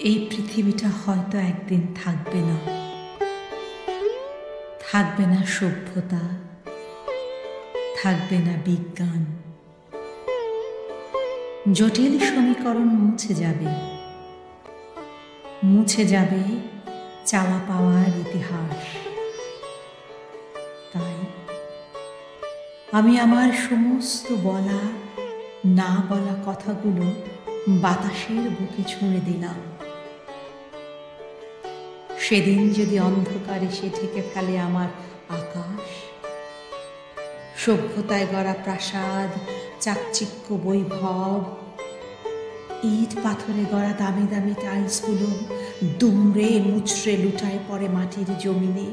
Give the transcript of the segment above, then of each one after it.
এই পৃথিবীটা হয়তো একদিন থাকবে না। থাকবে না সভ্যতা, থাকবে না বিজ্ঞান। জটিল সমীকরণ মুছে যাবে। মুছে যাবে চাওয়া পাওয়ার ইতিহাস। তাই আমি আমার সমস্ত বলা, না বলা কথাগুলো বাতাসের বুকে ছুঁড়ে দিলাম। সেদিন যদি অন্ধকার এসে ঠেকে ফেলে আমার আকাশ, সভ্যতায় গড়া প্রাসাদ, চাকচিক্য বৈভব, ইট পাথরে গড়া দামি দামি টাইলসগুলো দুমড়ে মুচড়ে লুটায় পড়ে মাটির জমিনে।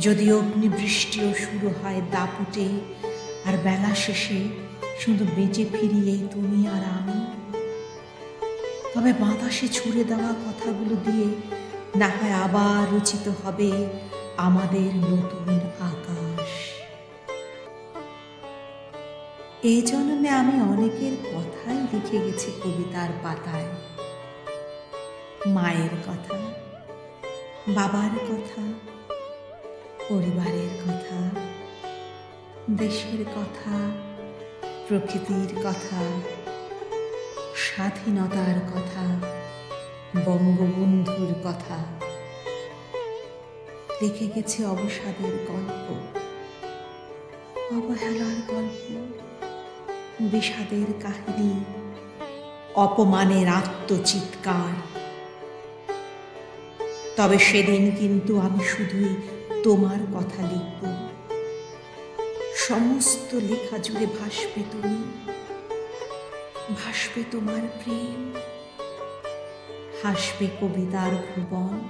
যদি অগ্নিবৃষ্টিও শুরু হয় দাপুটে, আর বেলা শেষে শুধু বেঁচে ফিরিয়ে তুমি আর আমি। তবে বাতাসে ছুড়ে দেওয়া কথাগুলো দিয়ে না হয় আবার রচিত হবে আমাদের নতুন আকাশ। এই জন্মে আমি অনেকের কথাই লিখে গেছি কবিতার পাতায়। মায়ের কথা, বাবার কথা, পরিবারের কথা, দেশের কথা প্রকৃতির কথা, স্বাধীনতার কথা, বঙ্গবন্ধুর কথা। লিখে গেছে অবসাদের গল্প, অবহেলার গল্প, বিষাদের কাহিনী, অপমানের আত্মচিৎকার। তবে সেদিন কিন্তু আমি শুধুই তোমার কথা লিখব। সমস্ত লেখা জুড়ে ভাসবে তুমি। ভাসবে তোমার প্রেম। হাসবে কবিতার ভুবন।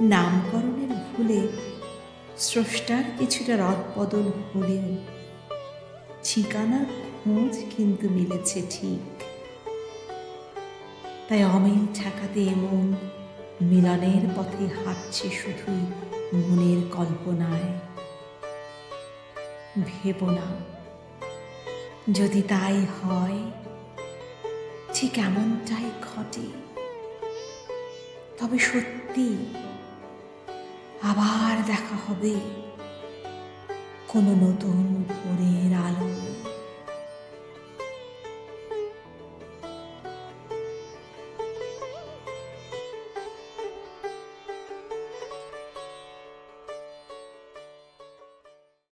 নামকরণের ভুলে স্রষ্টার কিছুটা রদবদল হলেও ঠিকানার খোঁজ কিন্তু মিলেছে ঠিক। তাই অমিল ঠেকাতে এমন মিলনের পথে হাঁটছে শুধুই মনের কল্পনায়। ভেব না। যদি তাই হয়, ঠিক এমনটাই ঘটে। তবে সত্যি আবার দেখা হবে কোনো নতুন ভোরের আলো।